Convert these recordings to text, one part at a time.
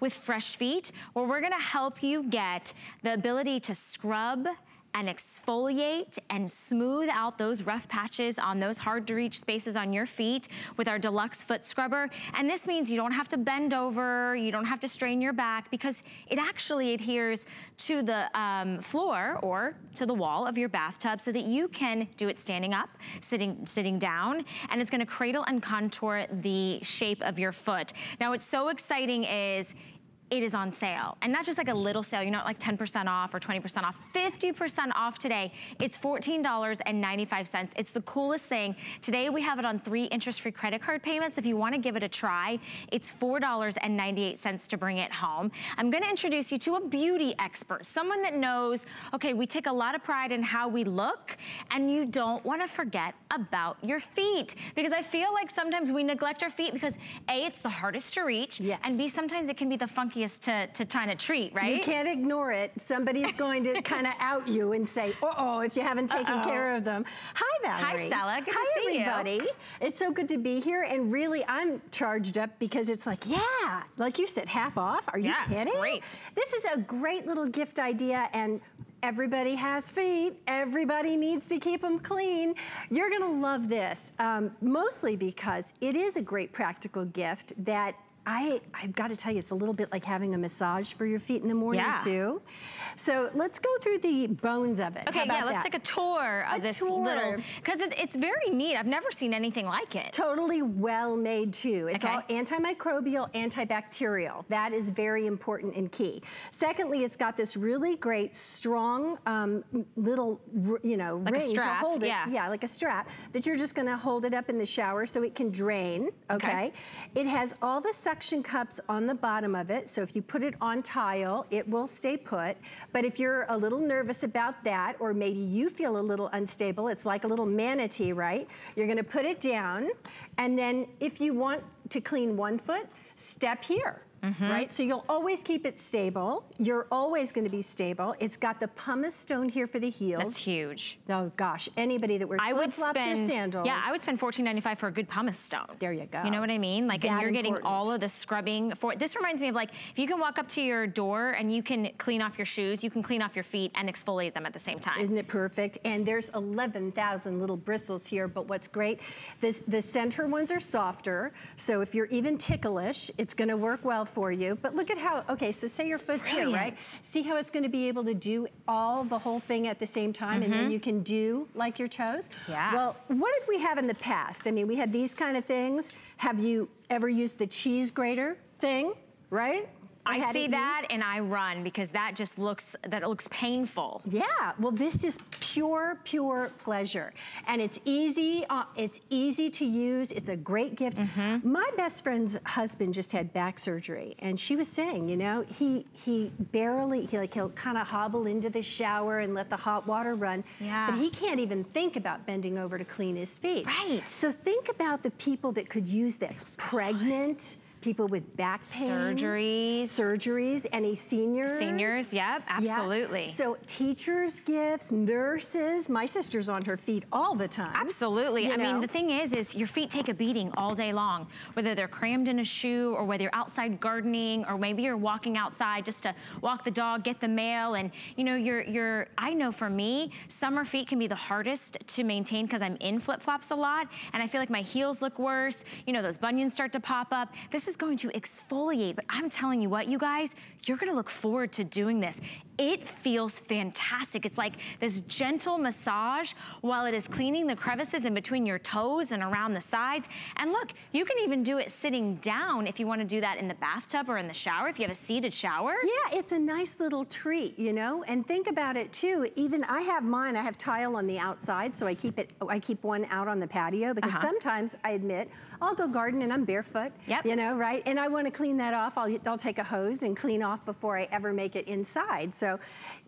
with Fresh Feet, where we're gonna help you get the ability to scrub, and exfoliate and smooth out those rough patches on those hard to reach spaces on your feet with our deluxe foot scrubber. And this means you don't have to bend over, you don't have to strain your back because it actually adheres to the um, floor or to the wall of your bathtub so that you can do it standing up, sitting, sitting down, and it's gonna cradle and contour the shape of your foot. Now what's so exciting is it is on sale. And not just like a little sale, you're not like 10% off or 20% off, 50% off today. It's $14.95. It's the coolest thing. Today we have it on three interest-free credit card payments. If you wanna give it a try, it's $4.98 to bring it home. I'm gonna introduce you to a beauty expert, someone that knows, okay, we take a lot of pride in how we look and you don't wanna forget about your feet. Because I feel like sometimes we neglect our feet because A, it's the hardest to reach, yes. and B, sometimes it can be the funky luckiest to, to kind of treat, right? You can't ignore it. Somebody's going to kind of out you and say, uh-oh, if you haven't taken uh -oh. care of them. Hi, Valerie. Hi, Stella. Good Hi, to see everybody. you. It's so good to be here. And really, I'm charged up because it's like, yeah, like you said, half off. Are you yeah, kidding? great. This is a great little gift idea. And Everybody has feet. Everybody needs to keep them clean. You're gonna love this, um, mostly because it is a great practical gift that I, I've got to tell you, it's a little bit like having a massage for your feet in the morning yeah. too. So let's go through the bones of it. Okay, yeah, let's that? take a tour of a this tour. little, because it's, it's, very neat. I've never seen anything like it. Totally well made too. It's okay. all antimicrobial, antibacterial. That is very important and key. Secondly, it's got this really great, strong um, little, you know, like ring to hold it. Yeah. yeah, like a strap that you're just gonna hold it up in the shower so it can drain, okay? okay. It has all the suction cups on the bottom of it. So if you put it on tile, it will stay put. But if you're a little nervous about that, or maybe you feel a little unstable, it's like a little manatee, right? You're gonna put it down. And then if you want to clean one foot, step here. Mm -hmm. right? So you'll always keep it stable. You're always gonna be stable. It's got the pumice stone here for the heels. That's huge. Oh gosh, anybody that wears flip-flops or sandals. Yeah, I would spend $14.95 for a good pumice stone. There you go. You know what I mean? Like, and you're important. getting all of the scrubbing for This reminds me of like, if you can walk up to your door and you can clean off your shoes, you can clean off your feet and exfoliate them at the same time. Isn't it perfect? And there's 11,000 little bristles here, but what's great, this, the center ones are softer, so if you're even ticklish, it's gonna work well for you. But look at how, okay, so say your it's foot's brilliant. here, right? See how it's gonna be able to do all the whole thing at the same time mm -hmm. and then mm-hmm. you can do like your toes? Yeah. Well, what did we have in the past? I mean, we had these kind of things. Have you ever used the cheese grater thing, right? I see that and I run because that just looks, that looks painful. Yeah, well this is pure, pure pleasure. And it's easy, uh, it's easy to use, it's a great gift. Mm -hmm. My best friend's husband just had back surgery and she was saying, you know, he he barely, he like he'll kind of hobble into the shower and let the hot water run. Yeah. But he can't even think about bending over to clean his feet. Right. So think about the people that could use this. Pregnant, good people with back pain. Surgeries. Surgeries, any seniors. Seniors, yep, absolutely. So teachers' gifts, nurses. My sister's on her feet all the time. Absolutely. You I know? mean, the thing is, is your feet take a beating all day long, whether they're crammed in a shoe or whether you're outside gardening or maybe you're walking outside just to walk the dog, get the mail. And you know, you're, you're I know for me, summer feet can be the hardest to maintain because I'm in flip-flops a lot. And I feel like my heels look worse. You know, those bunions start to pop up. This is going to exfoliate, but I'm telling you what, you guys, you're gonna look forward to doing this. It feels fantastic. It's like this gentle massage while it is cleaning the crevices in between your toes and around the sides. And look, you can even do it sitting down if you wanna do that in the bathtub or in the shower, if you have a seated shower. Yeah, it's a nice little treat, you know? And think about it too, even I have mine, I have tile on the outside, so I keep it, I keep one out on the patio because uh -huh. sometimes I admit, I'll go garden and I'm barefoot, yep. you know, right? And I wanna clean that off. I'll, I'll take a hose and clean off before I ever make it inside. So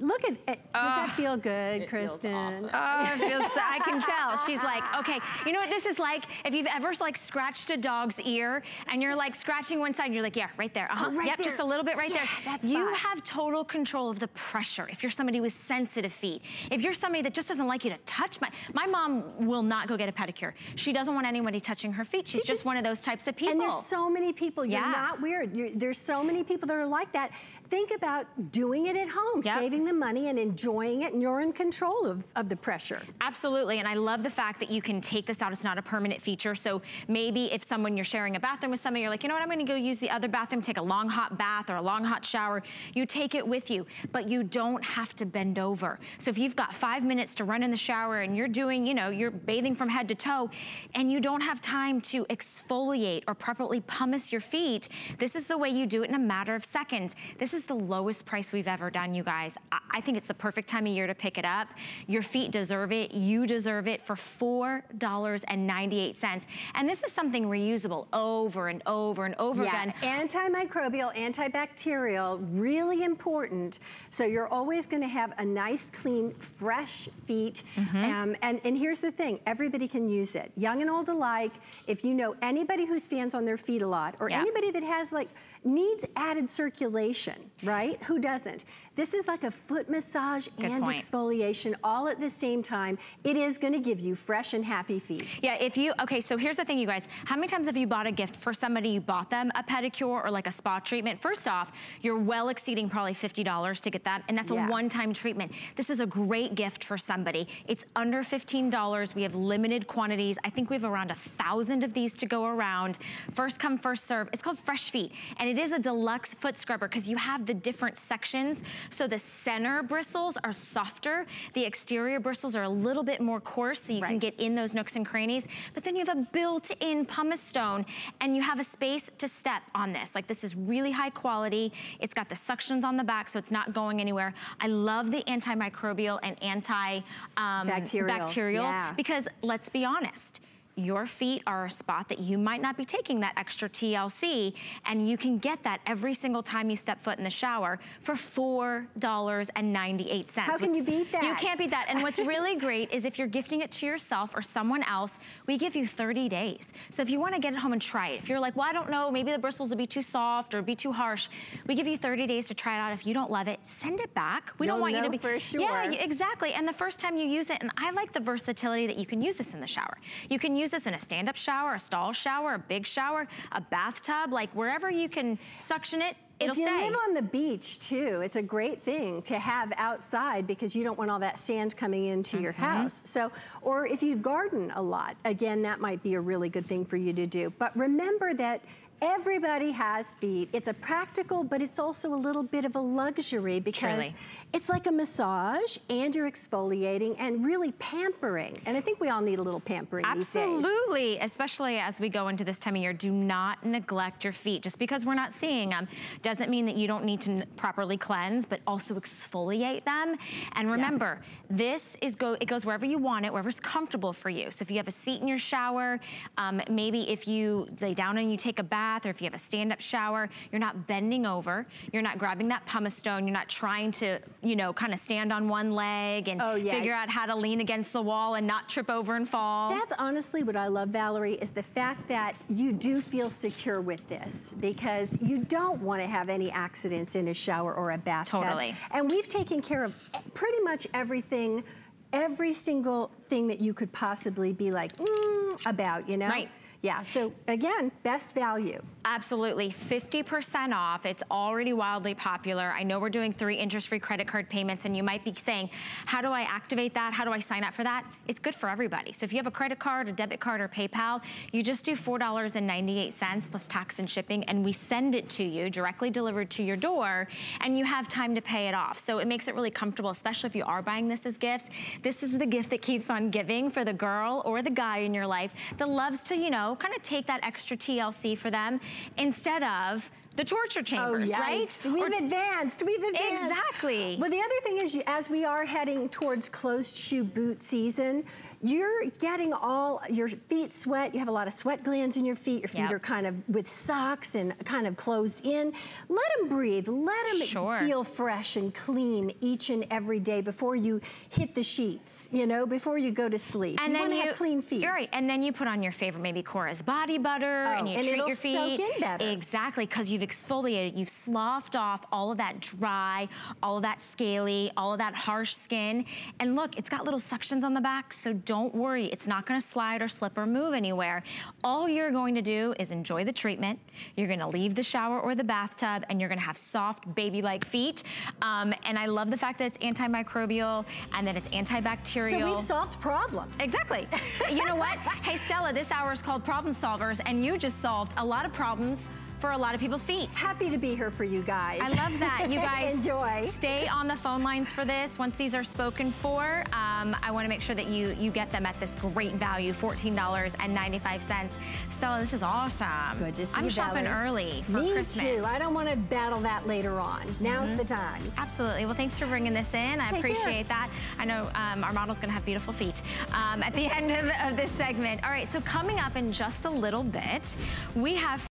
look at, it. does uh, that feel good, Kristen? oh, it feels, I can tell. She's like, okay, you know what this is like? If you've ever like scratched a dog's ear and you're like scratching one side, and you're like, yeah, right there. Uh -huh. oh, right yep, there. just a little bit right yeah, there. That's you fine. have total control of the pressure. If you're somebody with sensitive feet, if you're somebody that just doesn't like you to touch my, my mom will not go get a pedicure. She doesn't want anybody touching her feet. She she's just one of those types of people. And there's so many people. You're yeah. not weird. You're, there's so many people that are like that think about doing it at home, yep. saving the money and enjoying it, and you're in control of, of the pressure. Absolutely, and I love the fact that you can take this out. It's not a permanent feature, so maybe if someone, you're sharing a bathroom with someone, you're like, you know what, I'm gonna go use the other bathroom, take a long hot bath or a long hot shower, you take it with you, but you don't have to bend over. So if you've got five minutes to run in the shower and you're doing, you know, you're bathing from head to toe, and you don't have time to exfoliate or properly pumice your feet, this is the way you do it in a matter of seconds. This is the lowest price we've ever done, you guys. I think it's the perfect time of year to pick it up. Your feet deserve it. You deserve it for $4.98. And this is something reusable over and over and over yeah. again. Antimicrobial, antibacterial, really important. So you're always gonna have a nice, clean, fresh feet. Mm -hmm. um, and, and here's the thing, everybody can use it. Young and old alike, if you know anybody who stands on their feet a lot, or yeah. anybody that has like, needs added circulation, right? Who doesn't? This is like a foot massage Good and point. exfoliation all at the same time. It is gonna give you fresh and happy feet. Yeah, if you, okay, so here's the thing, you guys. How many times have you bought a gift for somebody, you bought them a pedicure or like a spa treatment? First off, you're well exceeding probably $50 to get that, and that's yeah. a one-time treatment. This is a great gift for somebody. It's under $15. We have limited quantities. I think we have around a thousand of these to go around. First come, first serve. It's called Fresh Feet, and it is a deluxe foot scrubber because you have the different sections so the center bristles are softer. The exterior bristles are a little bit more coarse so you right. can get in those nooks and crannies. But then you have a built-in pumice stone and you have a space to step on this. Like this is really high quality. It's got the suctions on the back so it's not going anywhere. I love the antimicrobial and anti-bacterial um, yeah. because let's be honest, your feet are a spot that you might not be taking that extra TLC and you can get that every single time you step foot in the shower for $4.98. How can what's, you beat that? You can't beat that. And what's really great is if you're gifting it to yourself or someone else, we give you 30 days. So if you wanna get it home and try it, if you're like, well, I don't know, maybe the bristles will be too soft or be too harsh, we give you 30 days to try it out. If you don't love it, send it back. We You'll don't want you to be- for sure. Yeah, exactly. And the first time you use it, and I like the versatility that you can use this in the shower. You can use use this in a stand-up shower, a stall shower, a big shower, a bathtub, like wherever you can suction it, It'll if you stay. live on the beach too, it's a great thing to have outside because you don't want all that sand coming into mm -hmm. your mm-hmm. house. So, or if you garden a lot, again, that might be a really good thing for you to do. But remember that Everybody has feet. It's a practical, but it's also a little bit of a luxury because Truly. it's like a massage and you're exfoliating and really pampering. And I think we all need a little pampering Absolutely, especially as we go into this time of year. Do not neglect your feet. Just because we're not seeing them doesn't mean that you don't need to properly cleanse, but also exfoliate them. And remember, yeah. this is go it goes wherever you want it, wherever's comfortable for you. So if you have a seat in your shower, um, maybe if you lay down and you take a bath, bath or if you have a stand-up shower, you're not bending over, you're not grabbing that pumice stone, you're not trying to, you know, kind of stand on one leg and oh, yeah. figure out how to lean against the wall and not trip over and fall. That's honestly what I love, Valerie, is the fact that you do feel secure with this because you don't want to have any accidents in a shower or a bathtub. Totally. And we've taken care of pretty much everything every single thing that you could possibly be like mm, about, you know? Right. Yeah, so again, best value. Absolutely, 50% off. It's already wildly popular. I know we're doing three interest-free credit card payments and you might be saying, how do I activate that? How do I sign up for that? It's good for everybody. So if you have a credit card, a debit card, or PayPal, you just do $4.98 plus tax and shipping and we send it to you directly delivered to your door and you have time to pay it off. So it makes it really comfortable, especially if you are buying this as gifts. This is the gift that keeps on giving for the girl or the guy in your life that loves to, you know, kind of take that extra TLC for them instead of the torture oh, chambers, oh, right? We've or, advanced, we've advanced. Exactly. Well, the other thing is, as we are heading towards closed shoe boot season, you're getting all, your feet sweat, you have a lot of sweat glands in your feet, your feet yep. are kind of with socks and kind of closed in. Let them breathe, let them sure. feel fresh and clean each and every day before you hit the sheets, you know, before you go to sleep. And you then you have clean feet. You're right, and then you put on your favorite maybe Cora's body butter oh, and you and treat your feet. Exactly, because you've exfoliated, you've sloughed off all of that dry, all of that scaly, all of that harsh skin. And look, it's got little suctions on the back, so don't worry, it's not gonna slide or slip or move anywhere. All you're going to do is enjoy the treatment. You're gonna leave the shower or the bathtub and you're gonna have soft baby-like feet. Um, and I love the fact that it's antimicrobial and that it's antibacterial. So we've solved problems. Exactly. you know what? Hey, Stella, this hour is called Problem Solvers and you just solved a lot of problems for a lot of people's feet. Happy to be here for you guys. I love that. You guys enjoy. Stay on the phone lines for this. Once these are spoken for, um, I want to make sure that you you get them at this great value, $14.95. Stella, this is awesome. Good to see I'm you, shopping Valerie. early for Me Christmas. too. I don't want to battle that later on. Now's Mm-hmm. the time. Absolutely. Well, thanks for bringing this in. I Take appreciate that. I know um, our model's going to have beautiful feet um, at the end of, of this segment. All right, so coming up in just a little bit, we have